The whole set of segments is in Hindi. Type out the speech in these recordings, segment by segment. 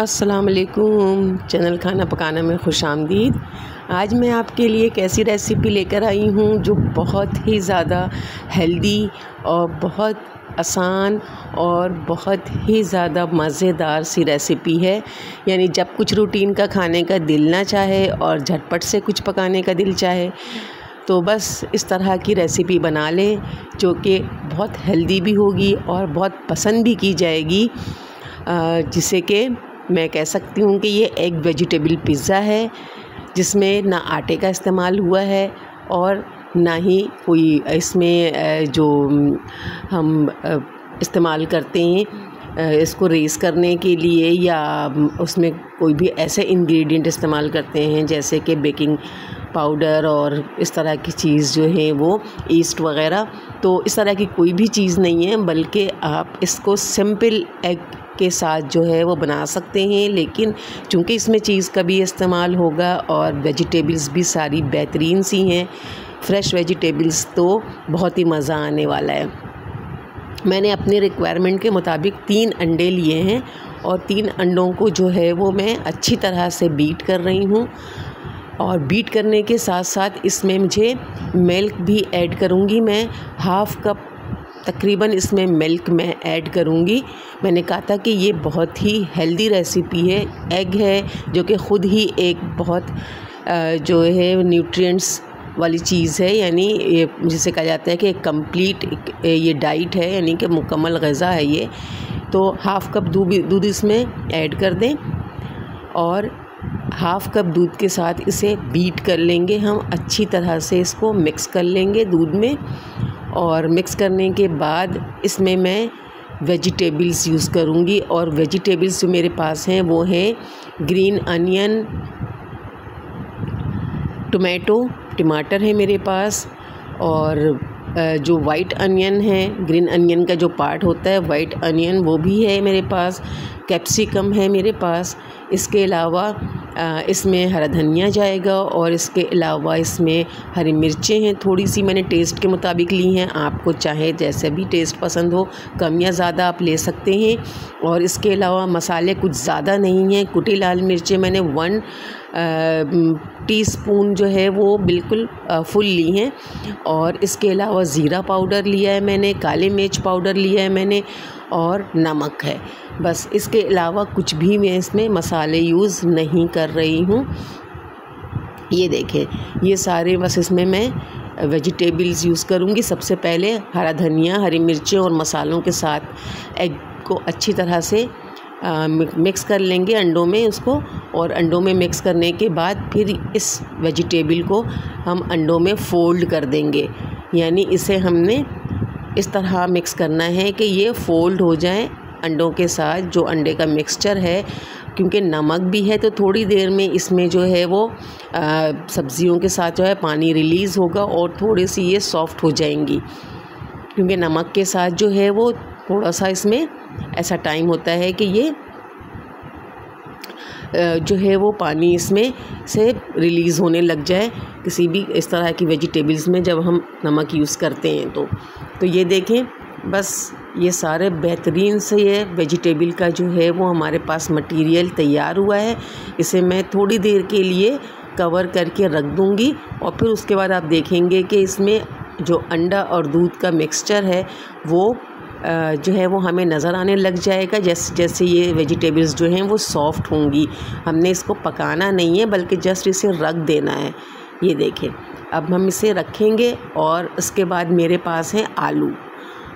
अस्सलाम वालेकुम चैनल खाना पकाना में खुश आमदीद। आज मैं आपके लिए एक ऐसी रेसिपी लेकर आई हूँ जो बहुत ही ज़्यादा हेल्दी और बहुत आसान और बहुत ही ज़्यादा मज़ेदार सी रेसिपी है। यानी जब कुछ रूटीन का खाने का दिल ना चाहे और झटपट से कुछ पकाने का दिल चाहे तो बस इस तरह की रेसिपी बना लें जो कि बहुत हेल्दी भी होगी और बहुत पसंद भी की जाएगी जिसे कि मैं कह सकती हूँ कि ये एग वेजिटेबल पिज़्ज़ा है, जिसमें ना आटे का इस्तेमाल हुआ है और ना ही कोई इसमें जो हम इस्तेमाल करते हैं इसको रेस करने के लिए या उसमें कोई भी ऐसे इंग्रेडिएंट इस्तेमाल करते हैं, जैसे कि बेकिंग पाउडर और इस तरह की चीज़ जो है वो, ईस्ट वगैरह। तो इस तरह की कोई भी चीज़ नहीं है, बल्कि आप इसको सिंपल एग के साथ जो है वो बना सकते हैं, लेकिन चूँकि इसमें चीज़ का भी इस्तेमाल होगा और वेजिटेबल्स भी सारी बेहतरीन सी हैं, फ्रेश वेजिटेबल्स तो बहुत ही मज़ा आने वाला है। मैंने अपने रिक्वायरमेंट के मुताबिक तीन अंडे लिए हैं और तीन अंडों को जो है वो मैं अच्छी तरह से बीट कर रही हूँ और बीट करने के साथ साथ इसमें मुझे मिल्क भी ऐड करूँगी मैं हाफ़ कप तकरीबन इसमें मिल्क मैं ऐड करूँगी। मैंने कहा था कि ये बहुत ही हेल्दी रेसिपी है। एग है, जो कि ख़ुद ही एक बहुत जो है, न्यूट्रिएंट्स वाली चीज़ है। यानी ये, जिसे कहा जाता है कि एक कंप्लीट ये डाइट है, यानी कि मुकम्मल गज़ा है ये। तो हाफ़ कप दूध दूध इसमें ऐड कर दें और हाफ़ कप दूध के साथ इसे बीट कर लेंगे हम। अच्छी तरह से इसको मिक्स कर लेंगे दूध में। और मिक्स करने के बाद इसमें मैं वेजिटेबल्स यूज़ करूँगी और वेजिटेबल्स जो मेरे पास हैं, वो हैं ग्रीन अनियन टोमेटो टमाटर है मेरे पास और जो वाइट अनियन है ग्रीन अनियन का जो पार्ट होता है वाइट अनियन वो भी है मेरे पास कैप्सिकम है मेरे पास। इसके अलावा इसमें हरा धनिया जाएगा और इसके अलावा इसमें हरी मिर्चें हैं। थोड़ी सी मैंने टेस्ट के मुताबिक ली हैं। आपको चाहे जैसे भी टेस्ट पसंद हो, कम या ज़्यादा आप ले सकते हैं। और इसके अलावा मसाले कुछ ज़्यादा नहीं हैं। कुटी लाल मिर्चें मैंने वन टीस्पून जो है वो बिल्कुल फुल ली हैं। और इसके अलावा ज़ीरा पाउडर लिया है मैंने, काले मिर्च पाउडर लिया है मैंने और नमक है। बस इसके अलावा कुछ भी मैं इसमें मसाले यूज़ नहीं कर रही हूँ। ये देखें, ये सारे बस इसमें मैं वेजिटेबल्स यूज़ करूँगी। सबसे पहले हरा धनिया, हरी मिर्चें और मसालों के साथ एग को अच्छी तरह से मिक्स कर लेंगे अंडों में उसको और अंडों में मिक्स करने के बाद फिर इस वेजिटेबल को हम अंडों में फ़ोल्ड कर देंगे। यानी इसे हमने इस तरह मिक्स करना है कि ये फ़ोल्ड हो जाए अंडों के साथ, जो अंडे का मिक्सचर है, क्योंकि नमक भी है तो थोड़ी देर में इसमें जो है वो सब्ज़ियों के साथ जो है पानी रिलीज़ होगा और थोड़ी सी ये सॉफ्ट हो जाएँगी। क्योंकि नमक के साथ जो है वो थोड़ा सा इसमें ऐसा टाइम होता है कि ये जो है वो पानी इसमें से रिलीज़ होने लग जाए किसी भी इस तरह की वेजिटेबल्स में जब हम नमक यूज़ करते हैं तो। तो ये देखें, बस ये सारे बेहतरीन से ये वेजिटेबल का जो है वो हमारे पास मटेरियल तैयार हुआ है। इसे मैं थोड़ी देर के लिए कवर करके रख दूँगी और फिर उसके बाद आप देखेंगे कि इसमें जो अंडा और दूध का मिक्सचर है वो जो है वो हमें नज़र आने लग जाएगा। जैसे जैसे ये वेजिटेबल्स जो हैं वो सॉफ्ट होंगी। हमने इसको पकाना नहीं है, बल्कि जस्ट इसे रख देना है। ये देखें, अब हम इसे रखेंगे और उसके बाद मेरे पास है आलू।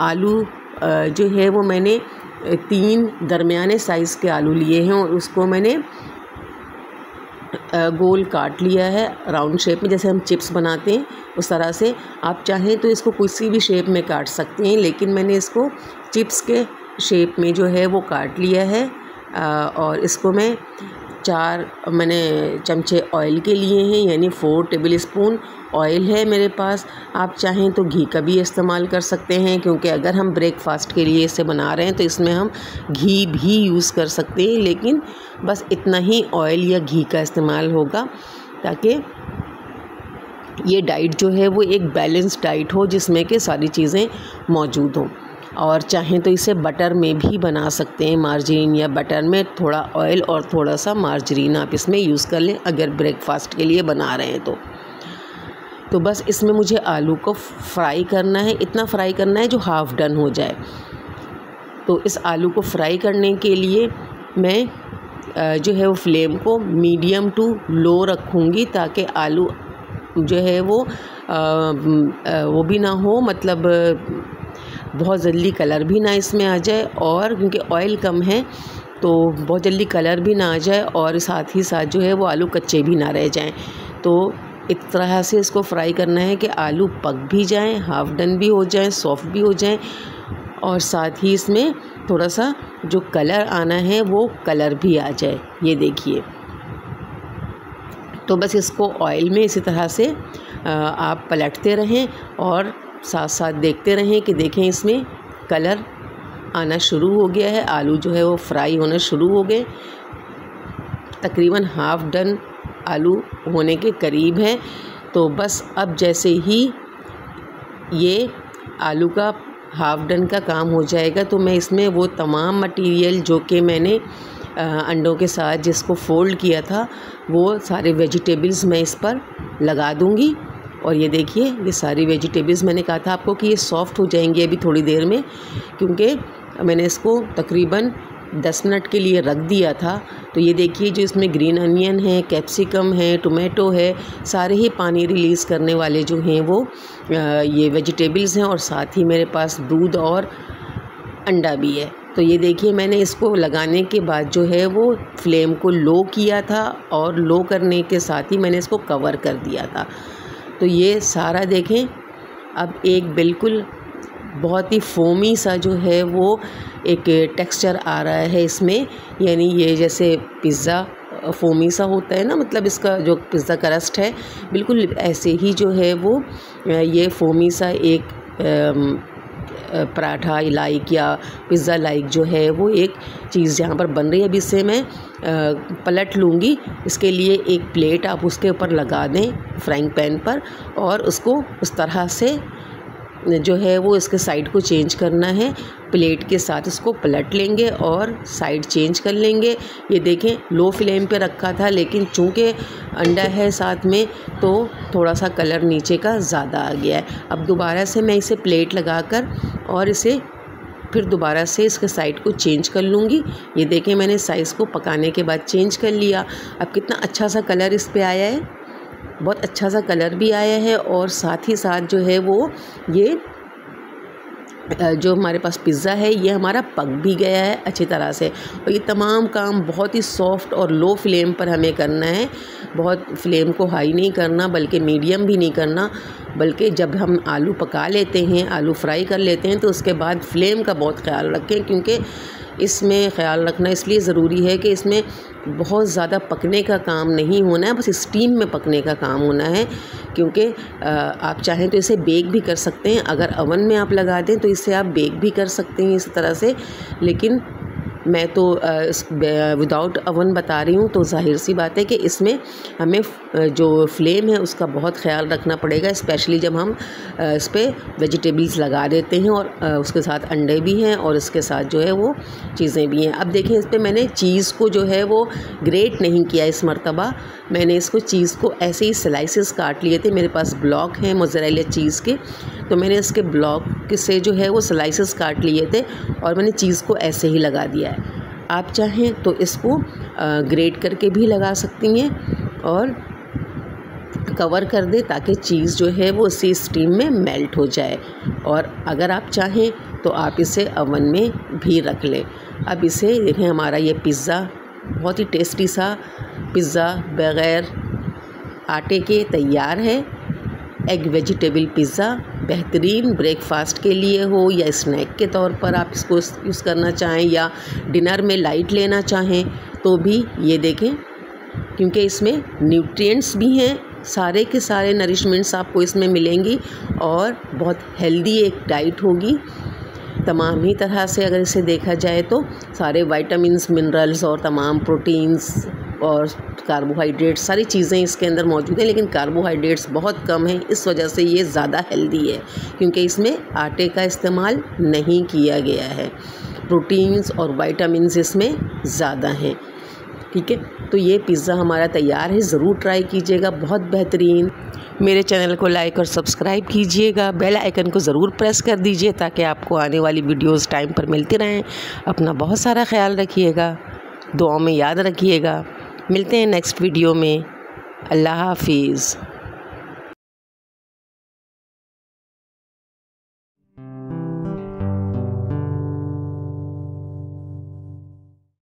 आलू जो है वो मैंने तीन दरमियाने साइज़ के आलू लिए हैं और उसको मैंने गोल काट लिया है राउंड शेप में, जैसे हम चिप्स बनाते हैं, उस तरह से। आप चाहें तो इसको किसी भी शेप में काट सकते हैं, लेकिन मैंने इसको चिप्स के शेप में जो है वो काट लिया है। और इसको मैं चार मैंने चमचे ऑयल के लिए हैं, यानी फ़ोर टेबल स्पून ऑयल है मेरे पास। आप चाहें तो घी का भी इस्तेमाल कर सकते हैं, क्योंकि अगर हम ब्रेकफास्ट के लिए इसे बना रहे हैं तो इसमें हम घी भी यूज़ कर सकते हैं, लेकिन बस इतना ही ऑयल या घी का इस्तेमाल होगा, ताकि ये डाइट जो है वो एक बैलेंस डाइट हो, जिसमें कि सारी चीज़ें मौजूद हों। और चाहें तो इसे बटर में भी बना सकते हैं मार्जरीन या बटर में। थोड़ा ऑयल और थोड़ा सा मार्जरीन आप इसमें यूज़ कर लें अगर ब्रेकफास्ट के लिए बना रहे हैं तो। तो बस इसमें मुझे आलू को फ्राई करना है इतना फ्राई करना है जो हाफ़ डन हो जाए। तो इस आलू को फ्राई करने के लिए मैं जो है वो फ्लेम को मीडियम टू लो रखूँगी ताकि आलू जो है वो आ, वो भी ना हो मतलब बहुत जल्दी कलर भी ना इसमें आ जाए और क्योंकि ऑयल कम है तो बहुत जल्दी कलर भी ना आ जाए और साथ ही साथ जो है वो आलू कच्चे भी ना रह जाएँ। तो इस तरह से इसको फ्राई करना है कि आलू पक भी जाएँ हाफ़ डन भी हो जाएँ सॉफ्ट भी हो जाएँ और साथ ही इसमें थोड़ा सा जो कलर आना है वो कलर भी आ जाए, ये देखिए। तो बस इसको ऑयल में इसी तरह से आप पलटते रहें और साथ साथ देखते रहें कि देखें इसमें कलर आना शुरू हो गया है। आलू जो है वो फ्राई होना शुरू हो गए। तकरीबन हाफ़ डन आलू होने के करीब हैं। तो बस अब जैसे ही ये आलू का हाफ़ डन का काम हो जाएगा तो मैं इसमें वो तमाम मटेरियल जो कि मैंने अंडों के साथ जिसको फ़ोल्ड किया था, वो सारे वेजिटेबल्स मैं इस पर लगा दूँगी। और ये देखिए, ये सारी वेजिटेबल्स मैंने कहा था आपको कि ये सॉफ़्ट हो जाएँगे अभी थोड़ी देर में, क्योंकि मैंने इसको तकरीबन दस मिनट के लिए रख दिया था। तो ये देखिए, जो इसमें ग्रीन अनियन है कैप्सिकम है टोमेटो है, सारे ही पानी रिलीज़ करने वाले जो हैं वो ये वेजिटेबल्स हैं और साथ ही मेरे पास दूध और अंडा भी है। तो ये देखिए, मैंने इसको लगाने के बाद जो है वो फ्लेम को लो किया था और लो करने के साथ ही मैंने इसको कवर कर दिया था। तो ये सारा देखें, अब एक बिल्कुल बहुत ही फोमी सा जो है वो एक टेक्सचर आ रहा है इसमें। यानी ये जैसे पिज़्ज़ा फोमी सा होता है ना मतलब इसका जो पिज़्ज़ा करस्ट है, बिल्कुल ऐसे ही जो है वो ये फोमी सा एक पराठा लाइक या पिज़्ज़ा लाइक जो है, वो एक चीज़ यहाँ पर बन रही है। अभी इससे मैं पलट लूँगी। इसके लिए एक प्लेट आप उसके ऊपर लगा दें फ्राइंग पैन पर और उसको उस तरह से जो है वो इसके साइड को चेंज करना है। प्लेट के साथ इसको पलट लेंगे और साइड चेंज कर लेंगे। ये देखें, लो फ्लेम पे रखा था, लेकिन चूँकि अंडा है साथ में तो थोड़ा सा कलर नीचे का ज़्यादा आ गया है। अब दोबारा से मैं इसे प्लेट लगाकर और इसे फिर दोबारा से इसके साइड को चेंज कर लूँगी। ये देखें, मैंने साइज़ को पकाने के बाद चेंज कर लिया। अब कितना अच्छा सा कलर इस पर आया है। बहुत अच्छा सा कलर भी आया है और साथ ही साथ जो है वो ये जो हमारे पास पिज़्ज़ा है, ये हमारा पक भी गया है अच्छी तरह से। और ये तमाम काम बहुत ही सॉफ्ट और लो फ्लेम पर हमें करना है। बहुत फ्लेम को हाई नहीं करना, बल्कि मीडियम भी नहीं करना, बल्कि जब हम आलू पका लेते हैं, आलू फ्राई कर लेते हैं तो उसके बाद फ्लेम का बहुत ख्याल रखें, क्योंकि इसमें ख्याल रखना इसलिए ज़रूरी है कि इसमें बहुत ज़्यादा पकने का काम नहीं होना है, बस स्टीम में पकने का काम होना है, क्योंकि आप चाहें तो इसे बेक भी कर सकते हैं, अगर अवन में आप लगा दें तो इसे आप बेक भी कर सकते हैं इस तरह से, लेकिन मैं तो विदाउट अवन बता रही हूँ तो ज़ाहिर सी बात है कि इसमें हमें जो फ्लेम है उसका बहुत ख्याल रखना पड़ेगा स्पेशली जब हम इस पर वेजिटेबल्स लगा देते हैं और उसके साथ अंडे भी हैं और इसके साथ जो है वो चीज़ें भी हैं। अब देखें इस पर मैंने चीज़ को जो है वो ग्रेट नहीं किया इस मरतबा। मैंने इसको चीज़ को ऐसे ही स्लाइसेस काट लिए थे। मेरे पास ब्लॉक हैं मोजरेला चीज़ के। तो मैंने इसके ब्लॉक से जो है वो स्लाइसेस काट लिए थे और मैंने चीज़ को ऐसे ही लगा दिया है। आप चाहें तो इसको ग्रेट करके भी लगा सकती हैं और कवर कर दें ताकि चीज़ जो है वो इसी स्टीम में मेल्ट हो जाए। और अगर आप चाहें तो आप इसे अवन में भी रख लें। अब इसे देखें हमारा ये पिज़्ज़ा बहुत ही टेस्टी सा पिज़्ज़ा बग़ैर आटे के तैयार है। एग वेजिटेबल पिज़्ज़ा बेहतरीन ब्रेकफास्ट के लिए हो या स्नैक के तौर पर आप इसको यूज़ करना चाहें या डिनर में लाइट लेना चाहें तो भी ये देखें, क्योंकि इसमें न्यूट्रिएंट्स भी हैं, सारे के सारे नरिशमेंट्स आपको इसमें मिलेंगी और बहुत हेल्दी एक डाइट होगी। तमाम ही तरह से अगर इसे देखा जाए तो सारे वाइटामस मिनरल्स और तमाम प्रोटीन्स और कार्बोहाइड्रेट्स सारी चीज़ें इसके अंदर मौजूद हैं, लेकिन कार्बोहाइड्रेट्स बहुत कम हैं, इस वजह से ये ज़्यादा हेल्दी है, क्योंकि इसमें आटे का इस्तेमाल नहीं किया गया है। प्रोटीन्स और वाइटामस इसमें ज़्यादा हैं, ठीक है? तो ये पिज़्ज़ा हमारा तैयार है, ज़रूर ट्राई कीजिएगा, बहुत बेहतरीन। मेरे चैनल को लाइक और सब्सक्राइब कीजिएगा बेल आइकन को ज़रूर प्रेस कर दीजिए, ताकि आपको आने वाली वीडियोस टाइम पर मिलती रहें। अपना बहुत सारा ख्याल रखिएगा, दुआओं में याद रखिएगा। मिलते हैं नेक्स्ट वीडियो में। अल्लाह हाफिज़।